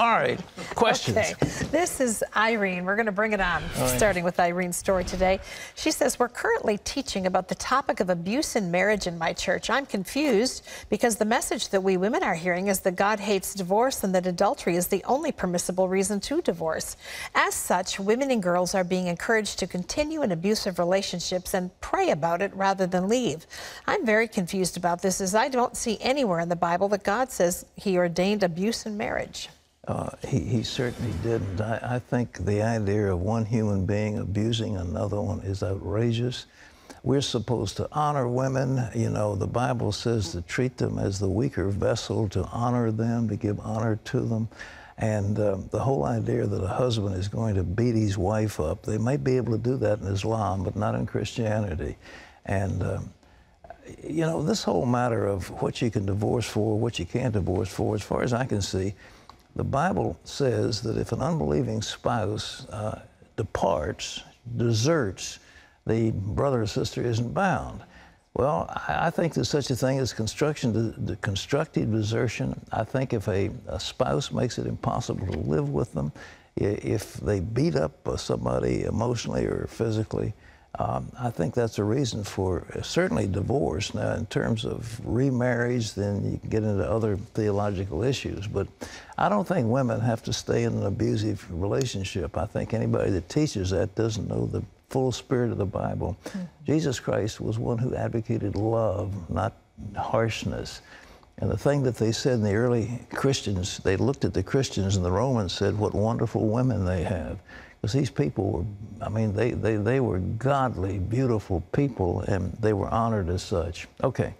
All right, questions. Okay, this is Irene. We're going to bring it on, right. starting with Irene's story today. She says, We're currently teaching about the topic of abuse in marriage in my church. I'm confused because the message that we women are hearing is that God hates divorce and that adultery is the only permissible reason to divorce. As such, women and girls are being encouraged to continue in abusive relationships and pray about it rather than leave. I'm very confused about this as I don't see anywhere in the Bible that God says He ordained abuse in marriage. Uh, he, he, certainly didn't. I, I, think the idea of one human being abusing another one is outrageous. We're supposed to honor women. You know, the Bible says to treat them as the weaker vessel, to honor them, to give honor to them. And uh, the whole idea that a husband is going to beat his wife up, they might be able to do that in Islam, but not in Christianity. And, um, you know, this whole matter of what you can divorce for, what you can't divorce for, as far as I can see, the Bible says that if an unbelieving spouse uh, departs, deserts, the brother or sister isn't bound. Well, I think there's such a thing as construction, constructive desertion. I think if a, a, spouse makes it impossible to live with them, if they beat up somebody emotionally or physically, um, I think that's a reason for certainly divorce. Now, in terms of remarriage, then you can get into other theological issues. But I don't think women have to stay in an abusive relationship. I think anybody that teaches that doesn't know the full spirit of the Bible. Mm-hmm. Jesus Christ was one who advocated love, not harshness. And the thing that they said in the early Christians, they looked at the Christians and the Romans said, What wonderful women they have because these people were, I mean, they, they, they were godly, beautiful people, and they were honored as such. Okay.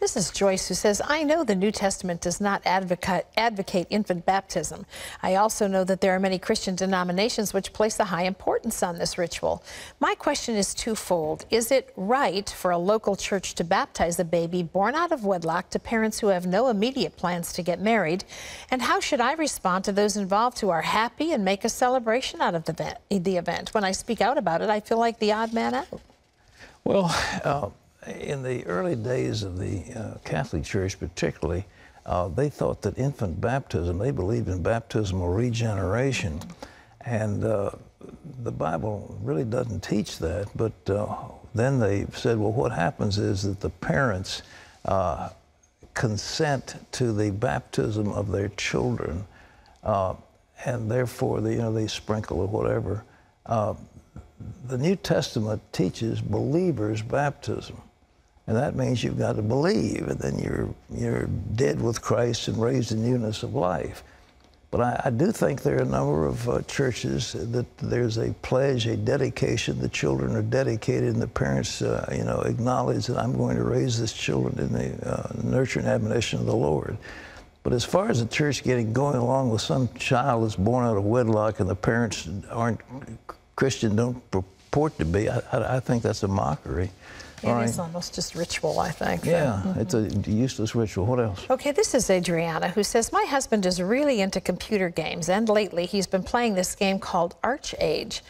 This is Joyce who says, I know the New Testament does not advocate, advocate infant baptism. I also know that there are many Christian denominations which place a high importance on this ritual. My question is twofold. Is it right for a local church to baptize a baby born out of wedlock to parents who have no immediate plans to get married? And how should I respond to those involved who are happy and make a celebration out of the, the event? When I speak out about it, I feel like the odd man out. Well, uh in the early days of the uh, Catholic Church, particularly, uh, they thought that infant baptism, they believed in baptismal regeneration. And uh, the Bible really doesn't teach that. But uh, then they said, well, what happens is that the parents uh, consent to the baptism of their children, uh, and therefore, they, you know, they sprinkle or whatever. the New Testament teaches believers' baptism. And that means you've got to believe, and then you're, you're dead with Christ and raised in newness of life. But I, I do think there are a number of uh, churches that there's a pledge, a dedication. The children are dedicated, and the parents, uh, you know, acknowledge that I'm going to raise this children in the uh, nurture and admonition of the Lord. But as far as the church getting going along with some child that's born out of wedlock and the parents aren't Christian, don't purport to be, I, I, I think that's a mockery. It right. is almost just ritual, I think. Yeah, mm -hmm. it's a useless ritual. What else? Okay, this is Adriana who says, My husband is really into computer games, and lately he's been playing this game called ArcheAge.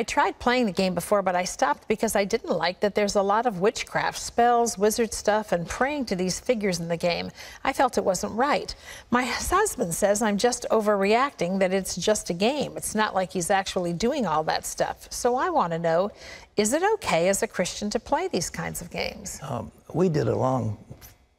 I tried playing the game before, but I stopped because I didn't like that there's a lot of witchcraft, spells, wizard stuff, and praying to these figures in the game. I felt it wasn't right. My husband says I'm just overreacting, that it's just a game. It's not like he's actually doing all that stuff. So I want to know is it okay as a Christian to play these kinds of games? Um, we did a long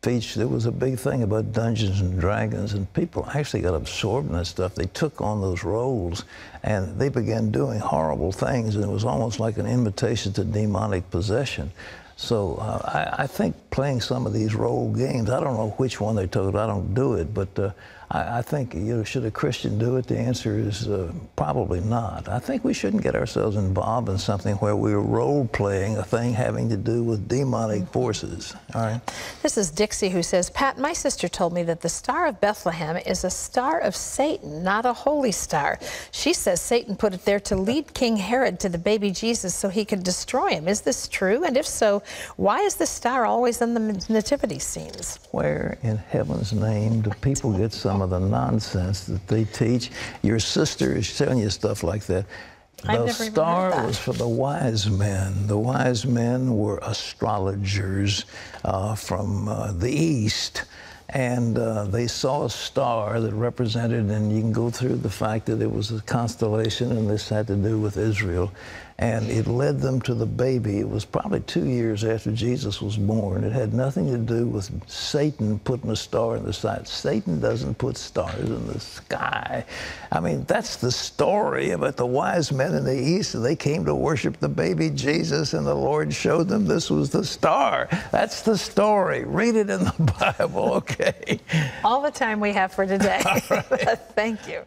feature. There was a big thing about Dungeons and Dragons, and people actually got absorbed in that stuff. They took on those roles, and they began doing horrible things, and it was almost like an invitation to demonic possession. So uh, I, I, think playing some of these role games, I don't know which one they took. I don't do it, but uh, I, I, think, you know, should a Christian do it? The answer is uh, probably not. I think we shouldn't get ourselves involved in something where we're role playing a thing having to do with demonic mm-hmm. forces. All right. This is Dixie who says, Pat, my sister told me that the Star of Bethlehem is a star of Satan, not a holy star. She says Satan put it there to lead King Herod to the baby Jesus so he could destroy him. Is this true? And if so, why is the star always in the nativity scenes? Where in heaven's name do people get some? of the nonsense that they teach. Your sister is telling you stuff like that. The star was for the wise men. The wise men were astrologers uh, from uh, the East. and uh, they saw a star that represented, and you can go through the fact that it was a constellation, and this had to do with Israel. And it led them to the baby. It was probably two years after Jesus was born. It had nothing to do with Satan putting a star in the sky. Satan doesn't put stars in the sky. I mean, that's the story about the wise men in the east. And they came to worship the baby Jesus, and the Lord showed them this was the star. That's the story. Read it in the Bible, okay? All the time we have for today. Thank you.